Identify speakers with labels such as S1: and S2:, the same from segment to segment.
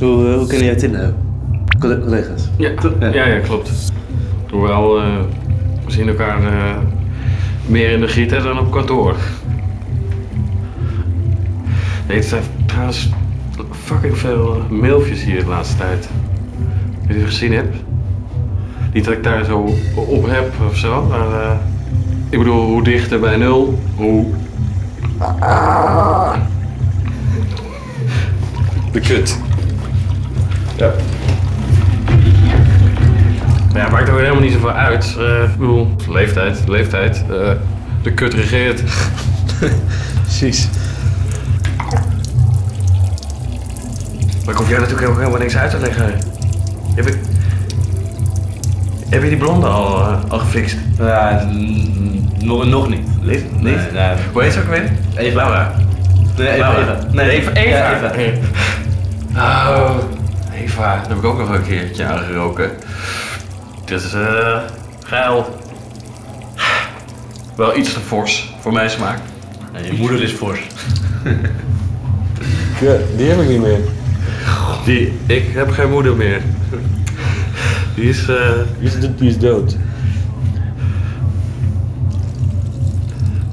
S1: Hoe, eh, hoe ken jij? Colle- Collega's?
S2: Ja, ja, ja, klopt. Hoewel, eh, we zien elkaar eh, meer in de gieten dan op kantoor. Nee, het zijn trouwens fucking veel mailtjes hier de laatste tijd. Heb je die gezien hebt? Niet dat ik daar zo op heb of zo, maar ik bedoel, hoe dichter bij nul, hoe...
S1: De kut.
S2: Ja. Maar ja, maakt ook helemaal niet zoveel uit. Eh, ik bedoel, leeftijd, leeftijd. eh, de kut regeert.
S1: Precies.
S2: Maar ik hoef jij natuurlijk ook helemaal niks uit te leggen. Heb ik... Heb je die blonde al, eh, al gefixt?
S1: Ja, nog, nog niet.
S2: Niet? Niet?
S1: Nee, nee.
S2: Hoe heet ze ook weer?
S1: Eva.
S2: Laura.
S1: Nee, Eva. Eva.
S2: Nee, Eva. Eva.
S1: Ja, Eva.
S2: Oh, Eva. Daar heb ik ook nog een keertje aan geroken. Het is eh geil. Wel iets te fors voor mijn smaak.
S1: Nee, je moeder is fors.
S3: Ja, die heb ik niet meer.
S2: Die, ik heb geen moeder meer. Die is, eh,
S3: Die is, die is dood.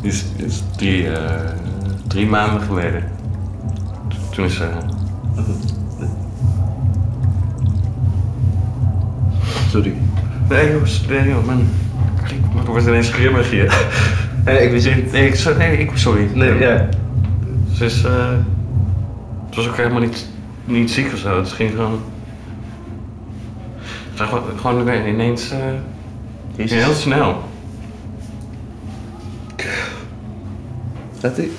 S2: die is, die is drie, eh, drie maanden geleden. Toen is ze.
S1: Sorry.
S2: Nee joh, nee joh, man. Ik wordt ineens grimmig hier.
S1: Nee, ik wist niet.
S2: Nee, ik, nee, ik sorry.
S1: Nee, ja.
S2: Ze is, eh, het was ook helemaal niet, niet ziek of zo. Het ging gewoon. Het was gewoon, gewoon ineens. eh,
S1: Jezus.
S2: heel snel.
S1: Gaat ie?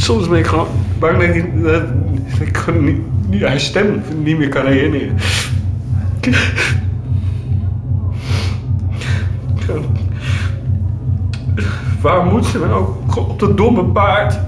S2: Soms ben ik gewoon bang dat ik, gewoon niet, niet, haar stem niet meer kan herinneren. Waarom moet ze nou ook op dat domme paard?